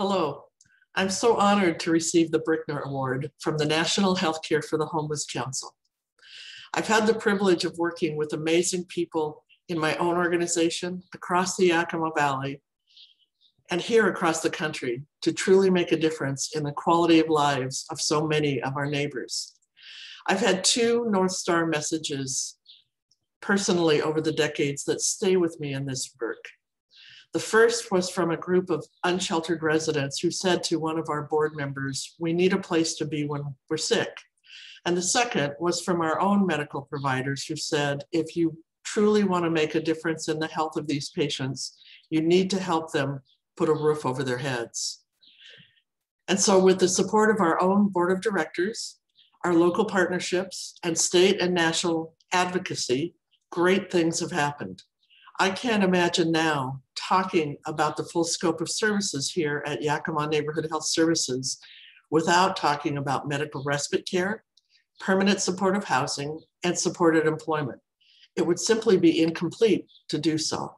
Hello, I'm so honored to receive the Brickner Award from the National Healthcare for the Homeless Council. I've had the privilege of working with amazing people in my own organization across the Yakima Valley and here across the country to truly make a difference in the quality of lives of so many of our neighbors. I've had two North Star messages personally over the decades that stay with me in this work. The first was from a group of unsheltered residents who said to one of our board members, we need a place to be when we're sick. And the second was from our own medical providers who said, if you truly want to make a difference in the health of these patients, you need to help them put a roof over their heads. And so with the support of our own board of directors, our local partnerships, and state and national advocacy, great things have happened. I can't imagine now talking about the full scope of services here at Yakima Neighborhood Health Services without talking about medical respite care, permanent supportive housing, and supported employment. It would simply be incomplete to do so.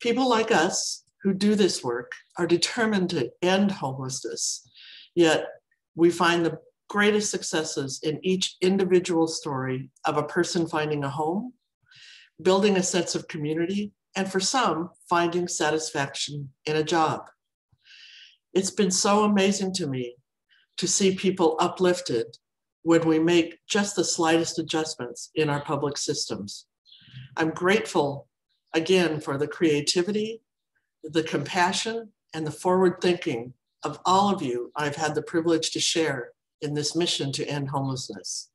People like us who do this work are determined to end homelessness, yet we find the greatest successes in each individual story of a person finding a home, building a sense of community, and for some, finding satisfaction in a job. It's been so amazing to me to see people uplifted when we make just the slightest adjustments in our public systems. I'm grateful again for the creativity, the compassion, and the forward thinking of all of you I've had the privilege to share in this mission to end homelessness.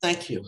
Thank you.